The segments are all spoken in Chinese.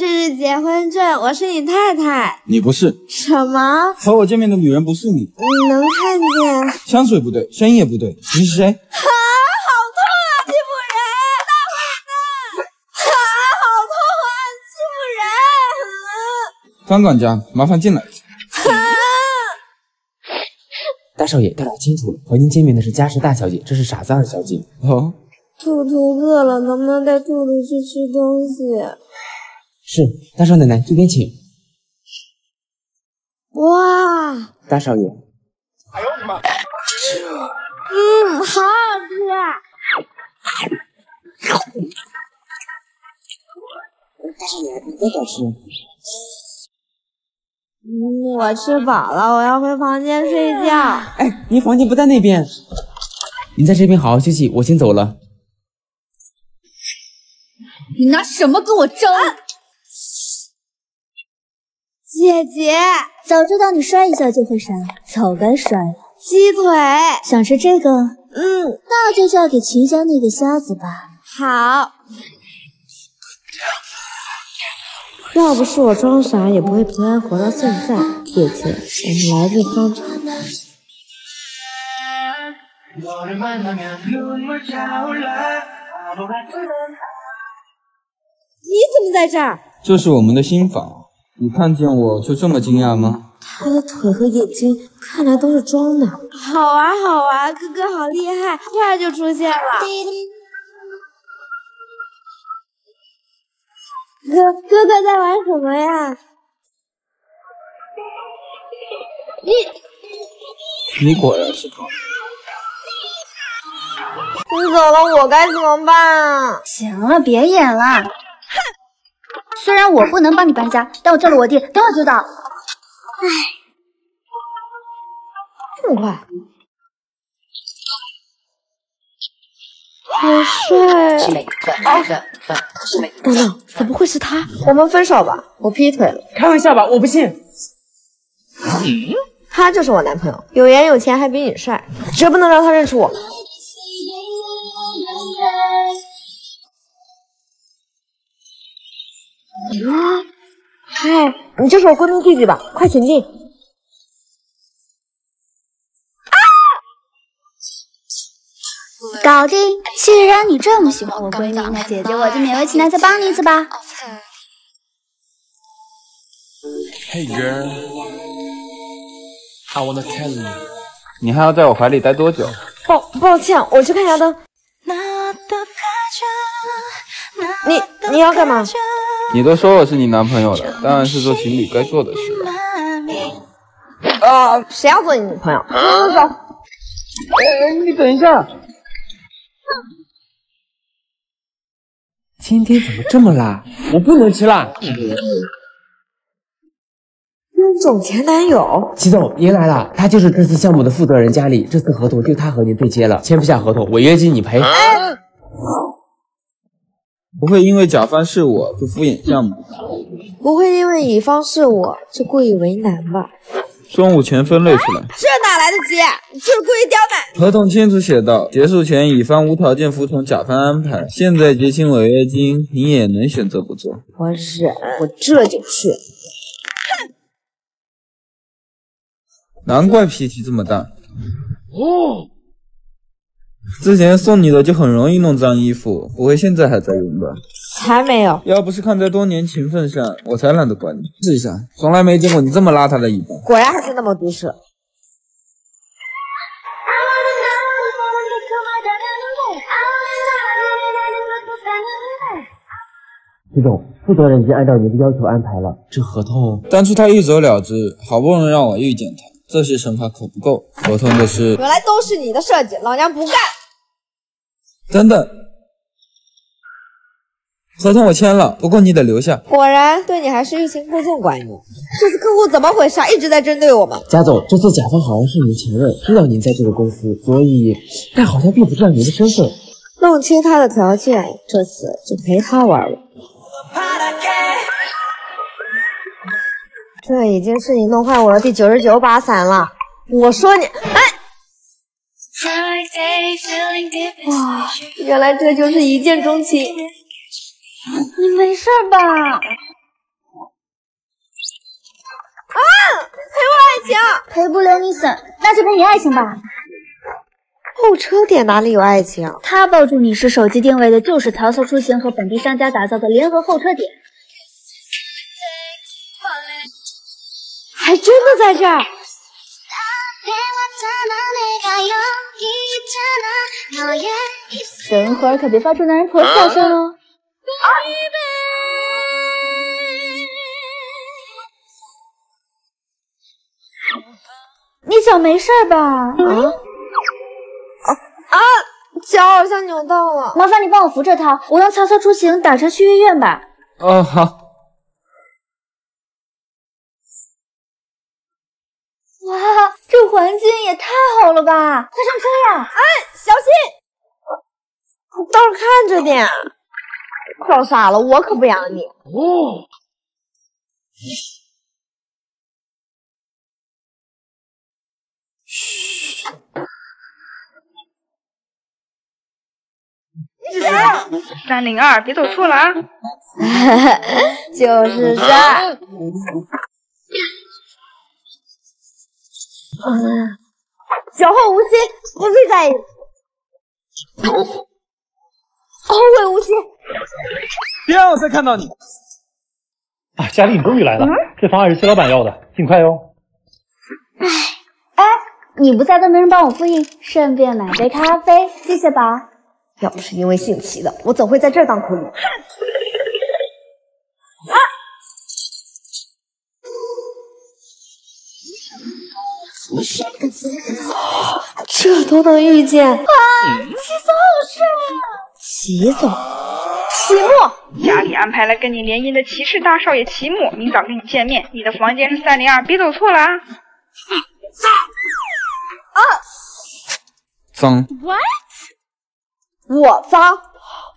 这是结婚证，我是你太太。你不是。什么？和我见面的女人不是你。你能看见？香水不对，声音也不对，你是谁？啊，好痛啊，欺负人！大坏蛋！啊，好痛啊，欺负人！张管家，麻烦进来。大少爷，调查清楚了，和您见面的是家世大小姐，这是傻子二小姐。哦。兔兔饿了，能不能带兔兔去吃东西？是，大少奶奶这边请。哇！大少爷。哎呦我的妈！嗯，好好吃。大少爷，你别少吃。嗯，我吃饱了，我要回房间睡觉。哎，您房间不在那边，您在这边好好休息，我先走了。你拿什么跟我争？姐姐，早知道你摔一下就会闪，早该摔了。鸡腿，想吃这个？嗯，那就嫁给齐家那个瞎子吧。好。要不是我装傻，也不会平安活到现在。姐姐，我们来日方长。你怎么在这儿？这是我们的新房，你看见我就这么惊讶吗？他的腿和眼睛看来都是装的。好玩好玩，哥哥好厉害，突然就出现了。哥哥哥在玩什么呀？你你果然是他。你走了，我该怎么办啊？行了，别演了。虽然我不能帮你搬家，但我叫了我弟，等会就到。唉，这么快？好帅！等等，怎么会是他？我们分手吧，我劈腿了。开玩笑吧，我不信。他就是我男朋友，有颜有钱，还比你帅，绝不能让他认出我。啊，嗨，你就是我闺蜜弟弟吧？快请进。啊！搞定！既然你这么喜欢我闺蜜，那姐姐我就勉为其难再帮你一次吧。Hey girl, I wanna tell you，你还要在我怀里待多久？抱抱歉，我去看下灯。你你要干嘛？你都说我是你男朋友了，当然是做情侣该做的事了。啊！谁要做你女朋友？走走走！哎，你等一下。今天怎么这么辣？我不能吃辣。冤种前男友，齐总，您来了。他就是这次项目的负责人，家里这次合同就他和您对接了，签不下合同，违约金你赔。不会因为甲方是我就敷衍项目，不会因为乙方是我就故意为难吧？中午全分类出来，这哪来的急？就是故意刁难。合同清楚写道，结束前乙方无条件服从甲方安排，现在结清违约金，你也能选择不做。我忍，我这就去。哼，难怪脾气这么大。哦。之前送你的就很容易弄脏衣服，不会现在还在用吧？才没有！要不是看在多年情分上，我才懒得管你。试一下，从来没见过你这么邋遢的尾巴。果然还是那么毒舌。徐总，负责人已经按照您的要求安排了，这合同……当初他一走了之，好不容易让我遇见他，这些惩罚可不够。合同的事，原来都是你的设计，老娘不干！等等，合同我签了，不过你得留下。果然对你还是欲擒故纵管用。这次客户怎么回事？一直在针对我们。贾总，这次甲方好像是您前任，知道您在这个公司，所以但好像并不知道您的身份。弄清他的条件，这次就陪他玩了。这已经是你弄坏我的第九十九把伞了。我说你，哎！哇，原来这就是一见钟情。你没事吧？啊，陪我爱情，陪不了你怎？那就陪你爱情吧。候车点哪里有爱情？他抱住你是手机定位的，就是曹操出行和本地商家打造的联合候车点，还真的在这儿。等会儿可别发出男人婆笑声哦。你脚没事吧？啊啊！脚好像扭到了，麻烦你帮我扶着他，我让曹操出行打车去医院吧。哦，好。哇，这环境也太好了吧！快上车呀！哎，小心，倒是看着点。撞傻了，我可不养你。哦。嘘。你是谁？三零二，别走错了啊！就是这。嗯，酒后无心，不必在意。后会无期。别让我再看到你！啊，佳丽，你终于来了。这方案是谢老板要的，尽快哟。哎哎，你不在都没人帮我复印，顺便买杯咖啡，谢谢吧。要不是因为姓齐的，我怎会在这儿当苦力？这都能遇见啊！齐总！齐总，齐木，家里安排了跟你联姻的骑士大少爷齐木，明早跟你见面。你的房间是三零二，别走错了啊！啊！脏！What？。我脏，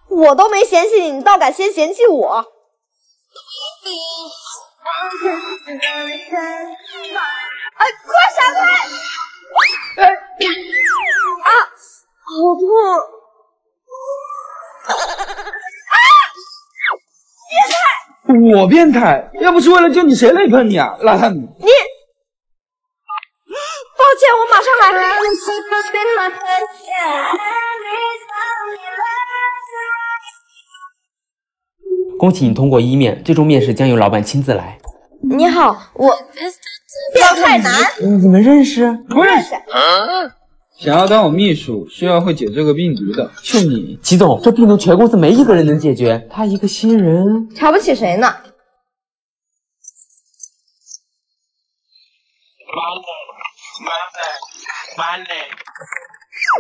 我都没嫌弃你，你倒敢先嫌弃我。哎，快闪开！啊，好痛！啊！变态！我变态？要不是为了救你，谁来喷你啊，邋遢女！你，抱歉，我马上来。恭喜你通过一面，最终面试将由老板亲自来。你好，我变态男。你们认识？不认识。想要当我秘书，需要会解这个病毒的，就你。齐总，这病毒全公司没一个人能解决。他一个新人，瞧不起谁呢？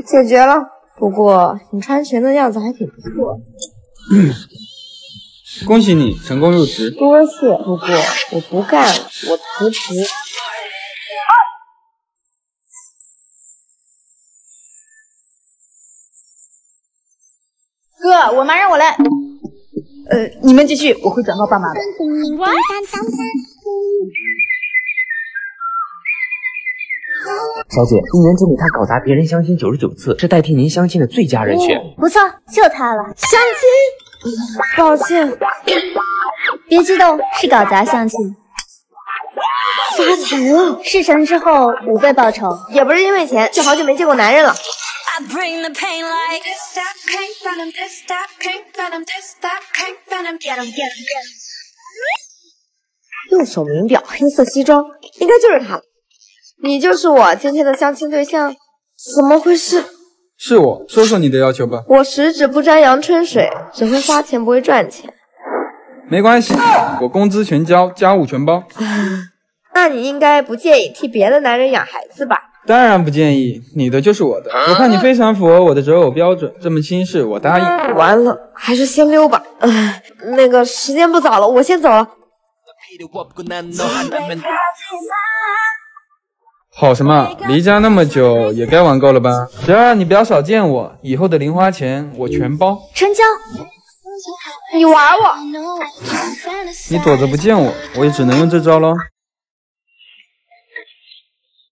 解决了。不过你穿裙的样子还挺不错。嗯。恭喜你成功入职，多谢。不过我不干了，我辞职。哥，我妈让我来。呃，你们继续，我会转告爸妈的。小姐，一年之内他搞砸别人相亲九十九次，是代替您相亲的最佳人选。不错，就他了。相亲。抱歉，别激动，是搞砸相亲，发财了。事成之后五倍报酬，也不是因为钱，就好久没见过男人了。右手名表，黑色西装，应该就是他了。你就是我今天的相亲对象？怎么回事？是我，说说你的要求吧。我十指不沾阳春水，只会花钱不会赚钱。没关系，我工资全交，家务全包。那你应该不介意替别的男人养孩子吧？当然不介意，你的就是我的。我看你非常符合我的择偶标准，这么轻视我答应。完了，还是先溜吧。那个时间不早了，我先走了。好什么？离家那么久，也该玩够了吧？侄儿，你不要少见我，以后的零花钱我全包。成交。你玩我？你躲着不见我，我也只能用这招喽。